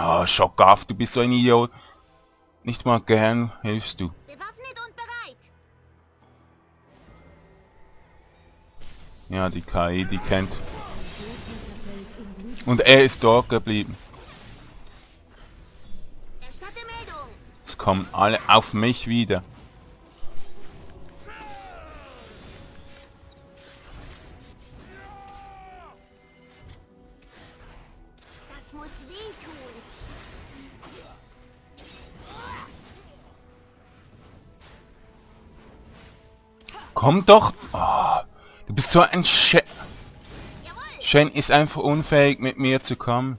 Ja, Schockaff, du bist so ein Idiot. Nicht mal gern hilfst du. Bewaffnet und bereit. Ja, die KI, die kennt. Und er ist dort geblieben. Es kommen alle auf mich wieder. Muss wehtun. Komm doch! Ah, du bist so ein Sch... Jawohl. Shen ist einfach unfähig mit mir zu kommen.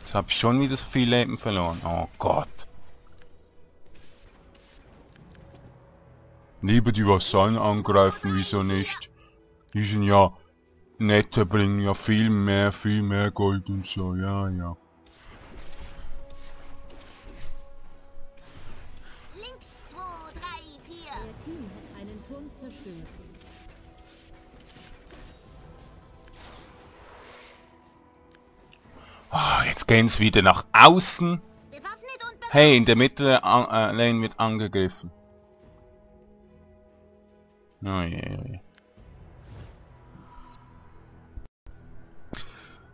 Jetzt habe ich schon wieder so viel Leben verloren. Oh Gott. Lieber die Vasallen angreifen, wieso nicht? Die sind ja netter, bringen ja viel mehr, viel mehr Gold und so, ja, ja. Links 2, 3, 4. Euer Team hat einen Turm zerstört. Ah, jetzt gehen's wieder nach außen. Bewaffnet und bereit. Hey, in der Mitte an, äh, Lane wird angegriffen. Oh je, je,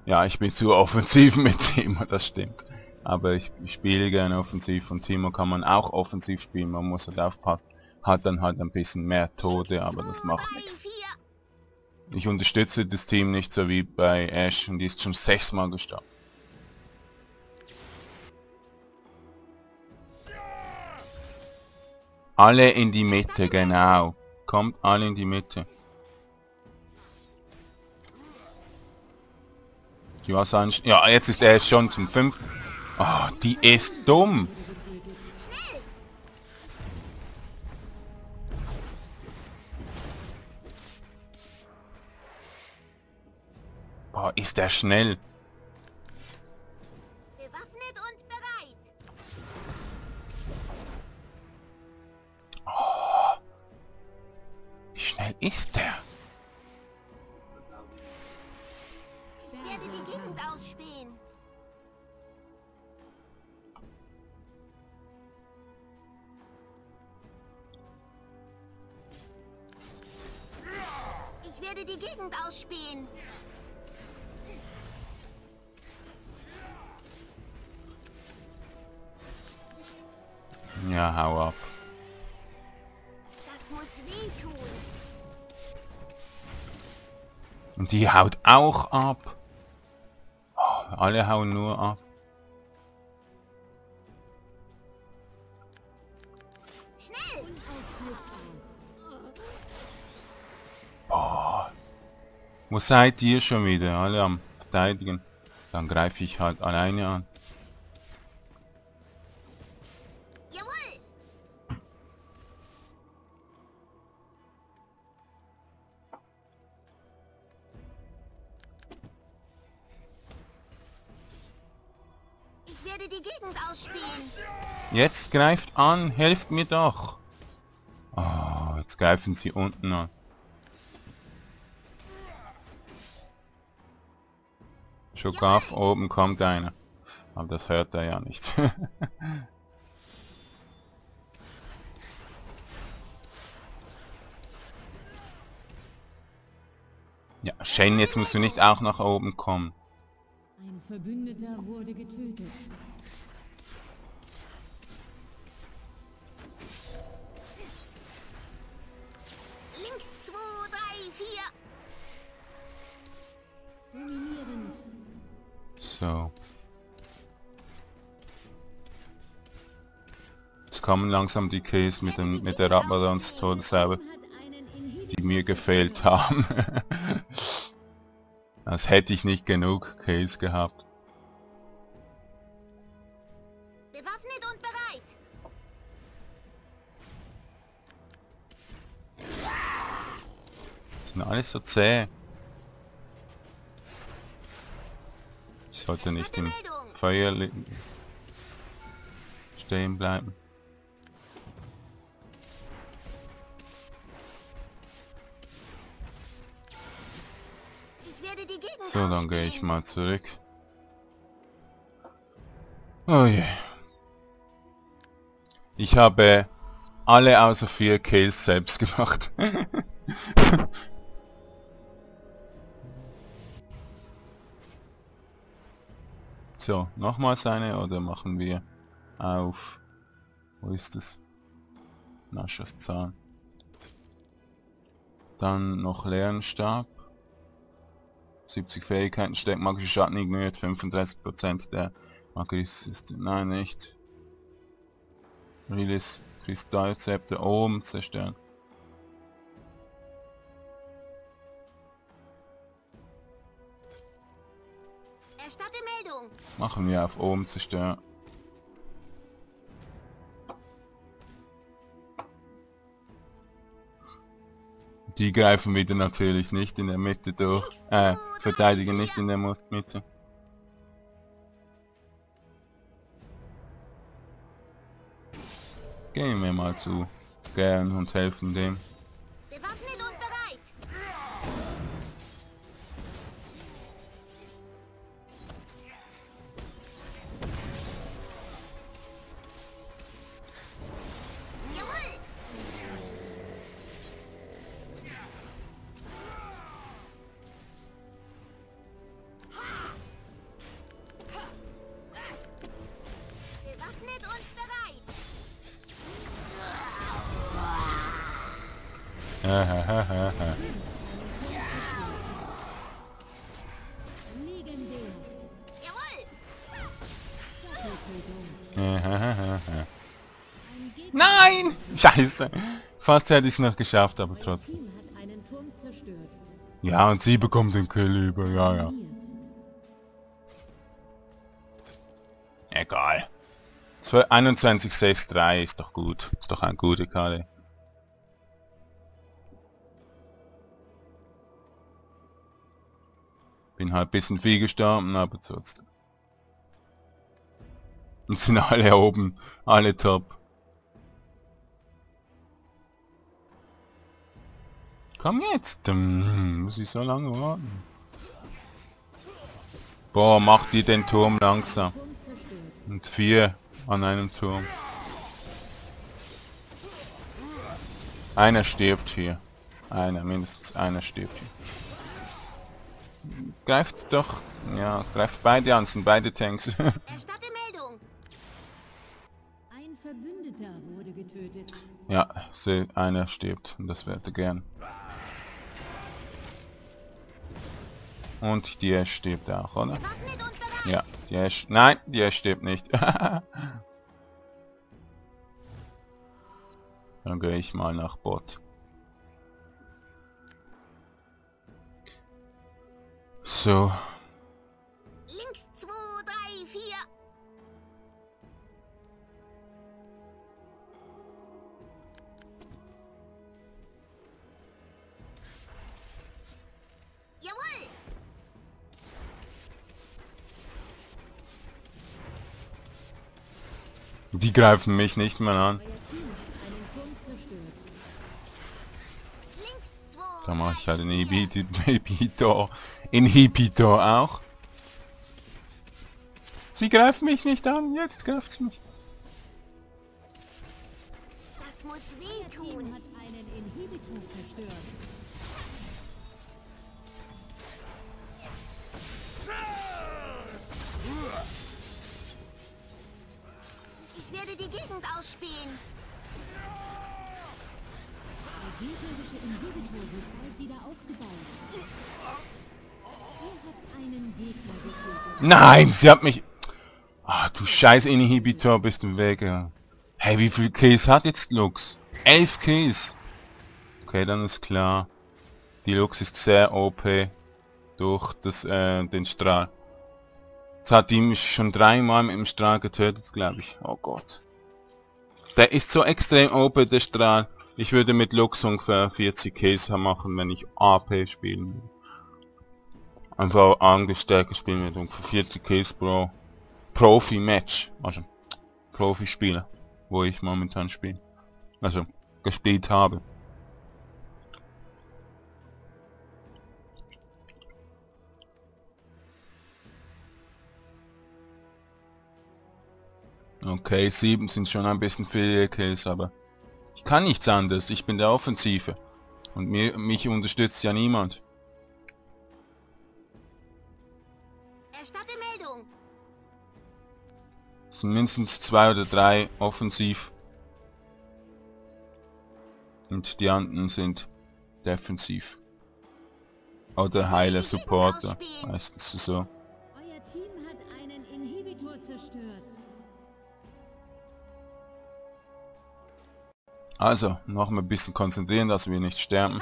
Ja, ich bin zu offensiv mit Timo, das stimmt. Aber ich, ich spiele gerne offensiv und Timo kann man auch offensiv spielen, man muss halt aufpassen. Hat dann halt ein bisschen mehr Tode, aber das macht nichts. Ich unterstütze das Team nicht so wie bei Ash und die ist schon sechsmal gestorben. Alle in die Mitte, genau. Kommt alle in die Mitte. Die war sein... Ja, jetzt ist er schon zum fünften. Oh, die ist dumm. Boah, ist der schnell. Werde die Gegend ausspähen. Ja, hau ab. Das muss wehtun. Und die haut auch ab. Oh, alle hauen nur ab. Wo seid ihr schon wieder? Alle am verteidigen. Dann greife ich halt alleine an. Jetzt greift an, helft mir doch. Oh, jetzt greifen sie unten an. Schokaf, oben kommt einer. Aber das hört er ja nicht. ja, Shane, jetzt musst du nicht auch nach oben kommen. Ein Verbündeter wurde getötet. Links 2, 3, 4. Dominierend. So. Jetzt kommen langsam die Kills mit, dem, mit der Rabadons Hat einen Inhibitor die mir gefehlt haben. Als hätte ich nicht genug Kills gehabt. Bewaffnet und bereit. Sind alles so zäh. Ich sollte nicht im Feuer stehen bleiben. So, dann gehe ich mal zurück. Oh je. Ich habe alle außer vier Kills selbst gemacht. so, nochmals eine oder machen wir auf... Wo ist es? Naschers Zahn. Dann noch Lehrenstab. 70 Fähigkeiten steckt magische Schatten ignoriert 35% der magische Nein nicht. Release Kristallzepter oben zerstören. Machen wir auf oben zerstören. Die greifen wieder natürlich nicht in der Mitte durch. Äh, verteidigen nicht in der Mitte. Gehen wir mal zu Gern und helfen dem. Nein! Scheiße! Fast hätte ich es noch geschafft, aber trotzdem. Ja, und sie bekommt den Kill über, ja, ja. Egal. 21,63 ist doch gut. Ist doch eine gute Karte. Bin halt ein bisschen viel gestorben, aber trotzdem. Und sind alle oben, alle top. Komm jetzt! Hm, muss ich so lange warten? Boah, mach die den Turm langsam. Und vier an einem Turm. Einer stirbt hier. Einer, mindestens einer stirbt hier. Greift doch, ja, greift beide an, sind beide Tanks. Erstatte Meldung. Ein Verbündeter wurde getötet. ja, seh, einer stirbt und das wäre gern. Und die Ash stirbt auch, oder? Ja, die Ash, nein, die Ash stirbt nicht. Dann gehe ich mal nach Bot. So, Links 2, 3, 4. Jawohl. die greifen mich nicht mehr an. Euer Team hat einen Turm zerstört. Links 2. Da mache ich halt einen Inhibi- Inhibitor. Inhibitor auch. Sie greifen mich nicht an, jetzt greift sie mich. Das muss wehtun. hat einen Inhibitor zerstört. Ich werde die Gegend ausspähen. Gegnerische Inhibitor wird bald wieder aufgebaut. Ihr habt einen Gegner getötet. Nein, sie hat mich... Ah, du scheiß Inhibitor, bist du weg. ja. Hey, wie viel Keys hat jetzt Lux? Elf Keys. Okay, dann ist klar. Die Lux ist sehr OP durch das, äh, den Strahl. Jetzt hat die mich schon dreimal mit dem Strahl getötet, glaube ich. Oh Gott. Der ist so extrem OP, der Strahl. Ich würde mit Lux ungefähr 40 Keys machen, wenn ich AP spielen würde. Einfach angestärkt spielen mit ungefähr 40 Keys pro Profi-Match. Also Profispieler, wo ich momentan spiele. Also gespielt habe. Okay, sieben sind schon ein bisschen viele Kills, aber ich kann nichts anderes. Ich bin der Offensive. Und mir, mich unterstützt ja niemand. Erstatte Meldung. Es sind mindestens zwei oder drei offensiv. Und die anderen sind defensiv. Oder Heiler, Supporter. Meistens so. Also, noch ein bisschen konzentrieren, dass wir nicht sterben.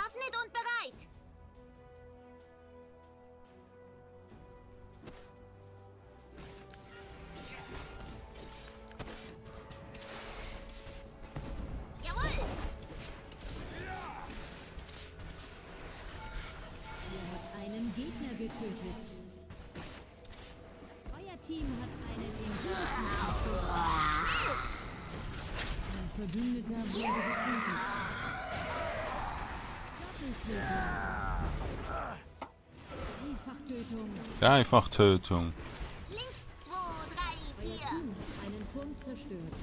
Verbündeter wurde getötet. Dreifachtötung. Dreifachtötung. Links 2, 3, Euer 4. Team hat einen Turm zerstört.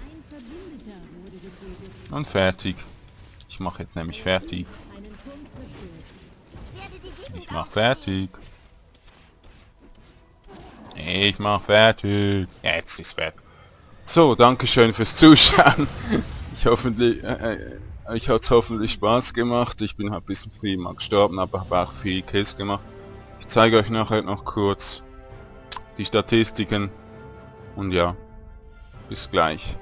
Ein Verbündeter wurde getötet. Und fertig. Ich mache jetzt nämlich fertig. Ich mach fertig. Ich mach fertig. Jetzt ist fertig. So, danke schön fürs Zuschauen. Ich hoffentlich, äh, äh, euch hat's hoffentlich Spaß gemacht. Ich bin halt ein bisschen früh mal gestorben, aber habe auch viel Kills gemacht. Ich zeige euch nachher noch kurz die Statistiken. Und ja, bis gleich.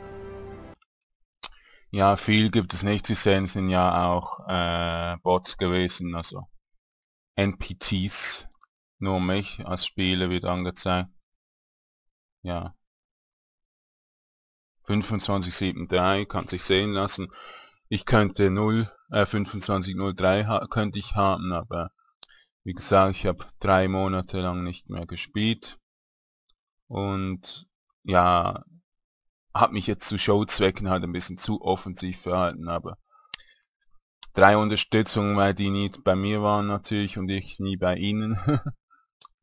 Ja, viel gibt es nicht zu sehen, sind ja auch äh, Bots gewesen, also NPTs. Nur mich als Spieler wird angezeigt. Ja. 2573 kann sich sehen lassen. Ich könnte 0, äh, 2503 ha könnte ich haben, aber wie gesagt, ich habe drei Monate lang nicht mehr gespielt. Und ja, habe mich jetzt zu Showzwecken halt ein bisschen zu offensiv verhalten, aber drei Unterstützungen, weil die nie bei mir waren natürlich und ich nie bei ihnen.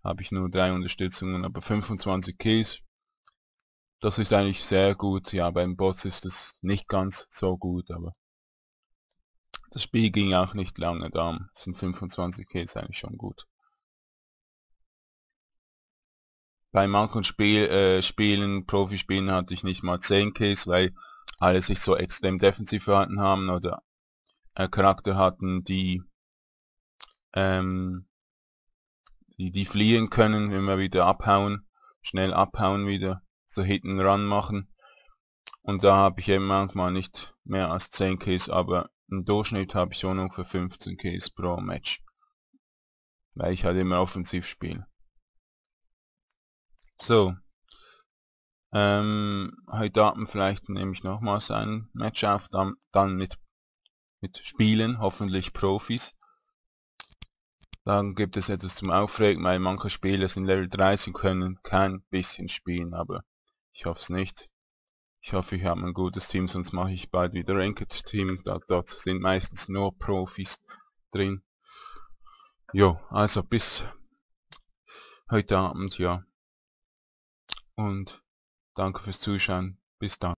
habe ich nur drei Unterstützungen, aber 25 Keys. Das ist eigentlich sehr gut. Ja, beim Bots ist es nicht ganz so gut, aber das Spiel ging auch nicht lange da. sind 25 Keys eigentlich schon gut. Bei manchen Spiel, äh, Spielen, Profispielen hatte ich nicht mal 10 Keys, weil alle sich so extrem defensiv verhalten haben oder äh, Charakter hatten, die ähm, die, die fliehen können, wenn wir wieder abhauen, schnell abhauen wieder, so Hitten Run machen. Und da habe ich eben manchmal nicht mehr als 10 Ks, aber im Durchschnitt habe ich schon ungefähr 15 Ks pro Match. Weil ich halt immer offensiv spiele. So. Ähm, heute Abend vielleicht nehme ich nochmals ein Match auf, dann, dann mit, mit Spielen, hoffentlich Profis. Dann gibt es etwas zum Aufregen, weil manche Spieler sind Level 30 können kein bisschen spielen, aber ich hoffe es nicht. Ich hoffe, ich habe ein gutes Team, sonst mache ich bald wieder Ranked Team. Da, dort sind meistens nur Profis drin. Jo, also bis heute Abend, ja. Und danke fürs Zuschauen. Bis dann.